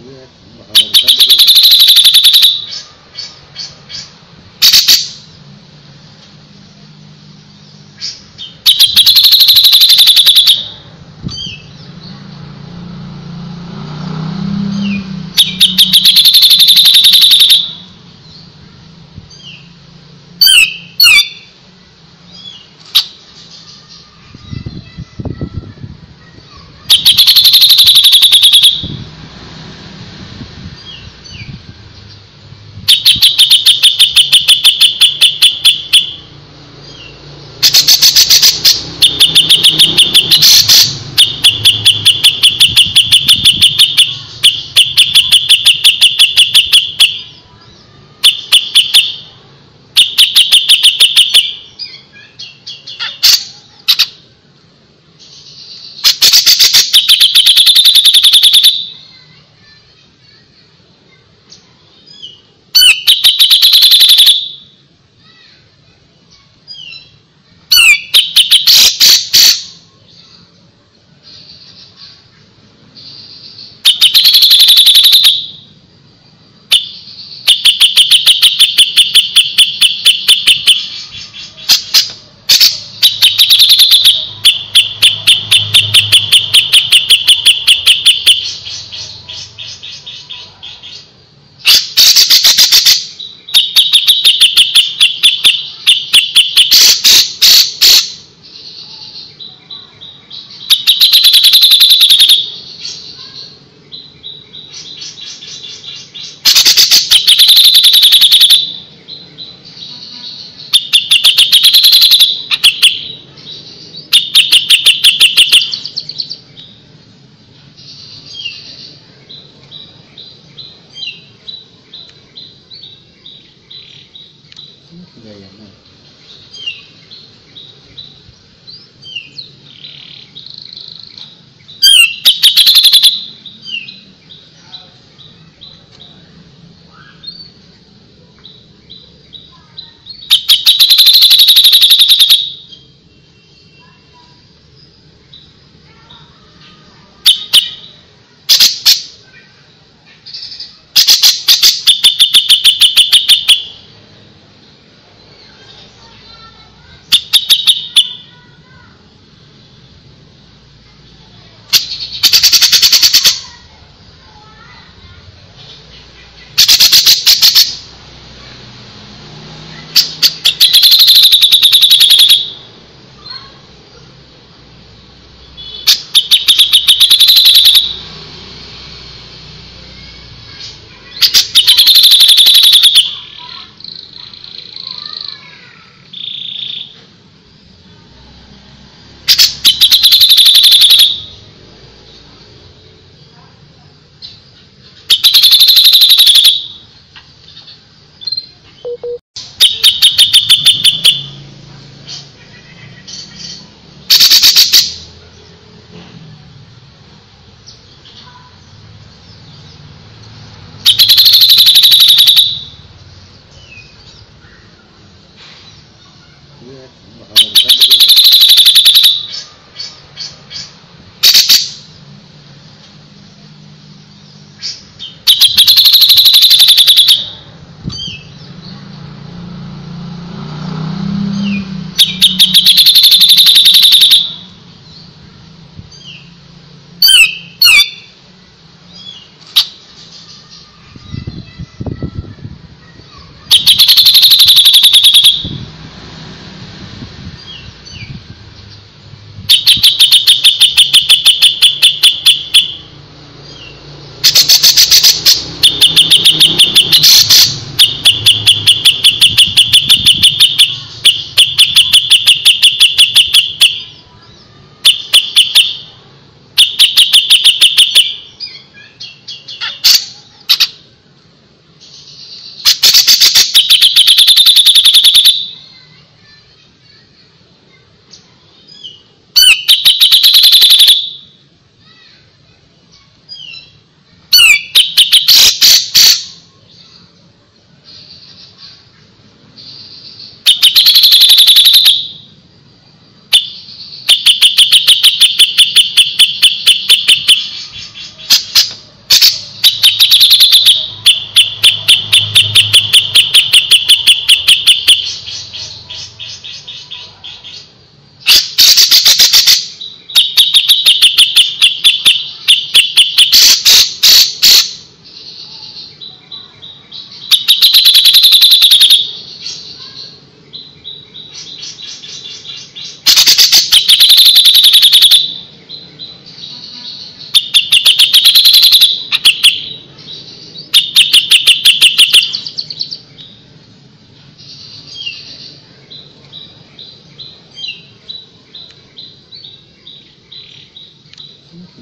Iya, baka magsabi.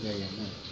Gaya.